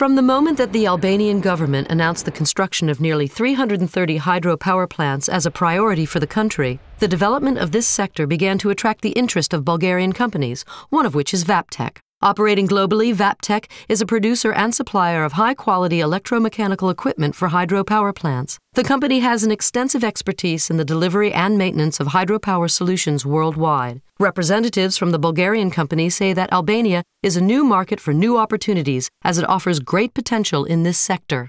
From the moment that the Albanian government announced the construction of nearly 330 hydropower plants as a priority for the country, the development of this sector began to attract the interest of Bulgarian companies, one of which is VAPTECH. Operating globally, VAPTECH is a producer and supplier of high quality electromechanical equipment for hydropower plants. The company has an extensive expertise in the delivery and maintenance of hydropower solutions worldwide. Representatives from the Bulgarian company say that Albania is a new market for new opportunities as it offers great potential in this sector.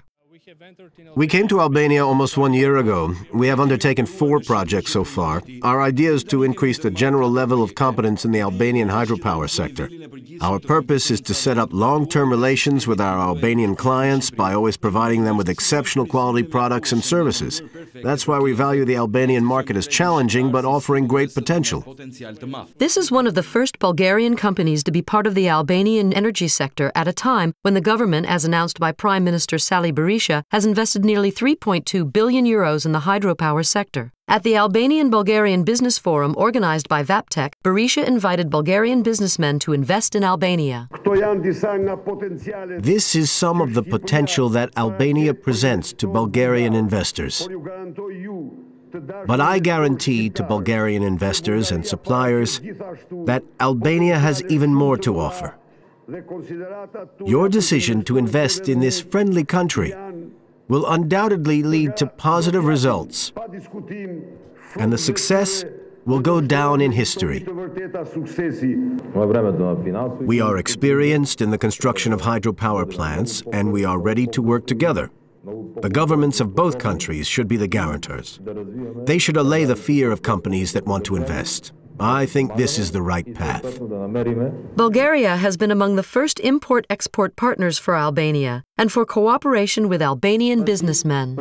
We came to Albania almost one year ago. We have undertaken four projects so far. Our idea is to increase the general level of competence in the Albanian hydropower sector. Our purpose is to set up long-term relations with our Albanian clients by always providing them with exceptional quality products and services. That's why we value the Albanian market as challenging but offering great potential. This is one of the first Bulgarian companies to be part of the Albanian energy sector at a time when the government, as announced by Prime Minister Sali Berisha, has invested nearly 3.2 billion euros in the hydropower sector. At the Albanian Bulgarian Business Forum organized by VAPTECH, Berisha invited Bulgarian businessmen to invest in Albania. This is some of the potential that Albania presents to Bulgarian investors. But I guarantee to Bulgarian investors and suppliers that Albania has even more to offer. Your decision to invest in this friendly country will undoubtedly lead to positive results, and the success will go down in history. We are experienced in the construction of hydropower plants, and we are ready to work together. The governments of both countries should be the guarantors. They should allay the fear of companies that want to invest. I think this is the right path. Bulgaria has been among the first import export partners for Albania and for cooperation with Albanian businessmen.